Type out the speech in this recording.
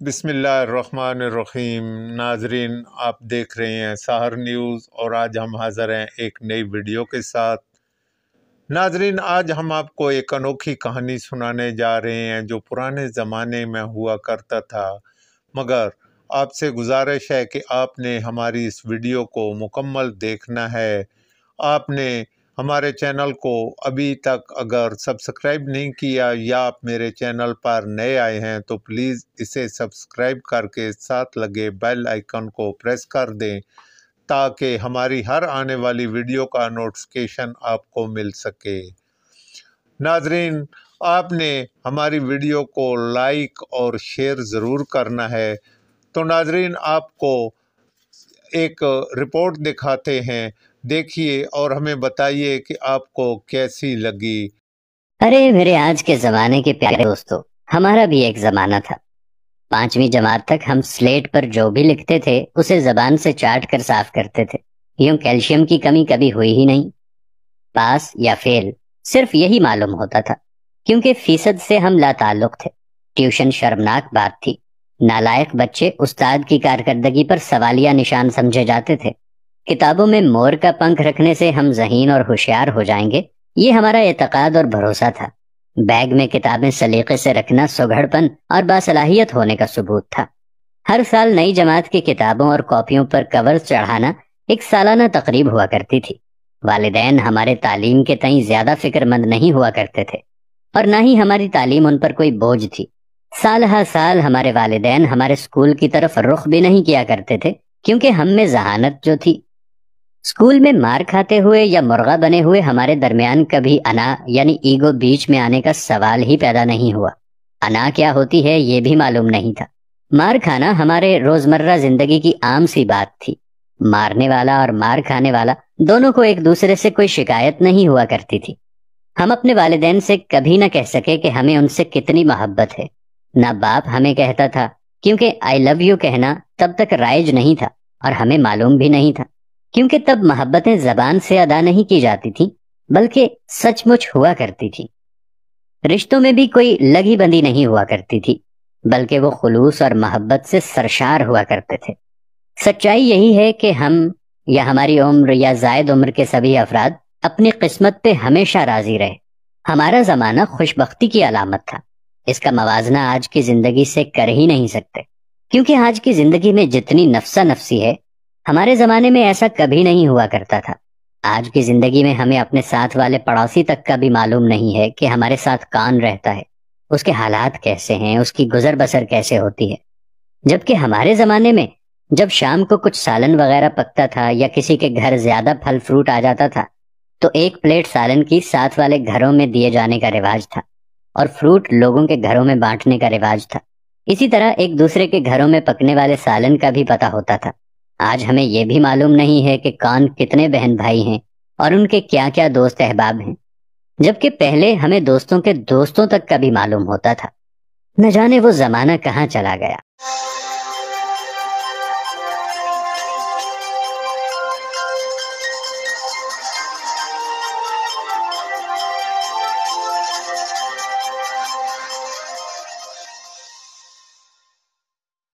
बिसमीम नाजरीन, आप देख रहे हैं सहर न्यूज़ और आज हम हाज़र हैं एक नई वीडियो के साथ। नाजरीन, आज हम आपको एक अनोखी कहानी सुनाने जा रहे हैं जो पुराने ज़माने में हुआ करता था। मगर आपसे गुजारिश है कि आपने हमारी इस वीडियो को मुकम्मल देखना है। आपने हमारे चैनल को अभी तक अगर सब्सक्राइब नहीं किया या आप मेरे चैनल पर नए आए हैं तो प्लीज़ इसे सब्सक्राइब करके साथ लगे बेल आइकन को प्रेस कर दें, ताकि हमारी हर आने वाली वीडियो का नोटिफिकेशन आपको मिल सके। नाजरीन, आपने हमारी वीडियो को लाइक और शेयर ज़रूर करना है। तो नाजरीन, आपको एक रिपोर्ट दिखाते हैं देखिए और हमें बताइए कि आपको कैसी लगी। अरे, मेरे आज के जमाने के प्यारे दोस्तों, हमारा भी एक जमाना था। पांचवी जमात तक हम स्लेट पर जो भी लिखते थे, उसे जबान से चाट कर साफ़ करते थे। यूँ कैल्शियम की कमी कभी हुई ही नहीं। पास या फेल, सिर्फ़ यही मालूम होता था, क्योंकि फ़ीसद से हम लाताल्लुक थे। ट्यूशन शर्मनाक बात थी। नालायक बच्चे उस्ताद की कारकर्दगी पर सवालिया निशान समझे जाते थे। किताबों में मोर का पंख रखने से हम जहीन और होशियार हो जाएँगे, ये हमारा एतकाद और भरोसा था। बैग में किताबें सलीके से रखना सुघड़पन और बासलाहियत होने का सबूत था। हर साल नई जमात की किताबों और कॉपियों पर कवर चढ़ाना एक सालाना तकरीब हुआ करती थी। वालदेन हमारे तालीम के तई ज़्यादा फिक्रमंद नहीं हुआ करते थे, और ना ही हमारी तालीम उन पर कोई बोझ थी। साल हर साल हमारे वालदेन हमारे स्कूल की तरफ़ रुख भी नहीं किया करते थे, क्योंकि हम में जहानत जो थी स्कूल में मार खाते हुए या मुर्गा बने हुए हमारे दरमियान कभी अना, यानी ईगो बीच में आने का सवाल ही पैदा नहीं हुआ। अना क्या होती है, ये भी मालूम नहीं था। मार खाना हमारे रोज़मर्रा ज़िंदगी की आम सी बात थी। मारने वाला और मार खाने वाला दोनों को एक दूसरे से कोई शिकायत नहीं हुआ करती थी। हम अपने वालदेन से कभी ना कह सके कि हमें उनसे कितनी मोहब्बत है। ना बाप हमें कहता था, क्योंकि आई लव यू कहना तब तक राइज नहीं था और हमें मालूम भी नहीं था। क्योंकि तब मोहब्बतें जबान से अदा नहीं की जाती थी, बल्कि सचमुच हुआ करती थी। रिश्तों में भी कोई लगी बंदी नहीं हुआ करती थी, बल्कि वो खलूस और मोहब्बत से सरशार हुआ करते थे। सच्चाई यही है कि हम या हमारी उम्र या जायद उम्र के सभी अफराद अपनी किस्मत पे हमेशा राज़ी रहे। हमारा जमाना खुशबख्ती की अलामत था। इसका मवाजना आज की ज़िंदगी से कर ही नहीं सकते, क्योंकि आज की ज़िंदगी में जितनी नफसा नफसी है हमारे जमाने में ऐसा कभी नहीं हुआ करता था। आज की ज़िंदगी में हमें अपने साथ वाले पड़ोसी तक का भी मालूम नहीं है कि हमारे साथ कौन रहता है, उसके हालात कैसे हैं, उसकी गुजर बसर कैसे होती है। जबकि हमारे जमाने में, जब शाम को कुछ सालन वगैरह पकता था या किसी के घर ज़्यादा फल फ्रूट आ जाता था तो एक प्लेट सालन की साथ वाले घरों में दिए जाने का रिवाज था और फ्रूट लोगों के घरों में बांटने का रिवाज था। इसी तरह एक दूसरे के घरों में पकने वाले सालन का भी पता होता था। आज हमें यह भी मालूम नहीं है कि कौन कितने बहन भाई हैं और उनके क्या क्या दोस्त अहबाब हैं। जबकि पहले हमें दोस्तों के दोस्तों तक का भी मालूम होता था। न जाने वो जमाना कहाँ चला गया।